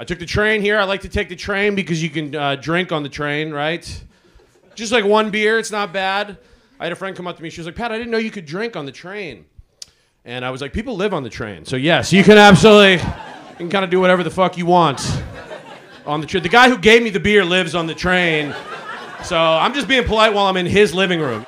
I took the train here. I like to take the train because you can uh, drink on the train, right? Just like one beer, it's not bad. I had a friend come up to me. She was like, Pat, I didn't know you could drink on the train. And I was like, people live on the train. So, yes, you can absolutely, you can kind of do whatever the fuck you want on the train. The guy who gave me the beer lives on the train. So I'm just being polite while I'm in his living room.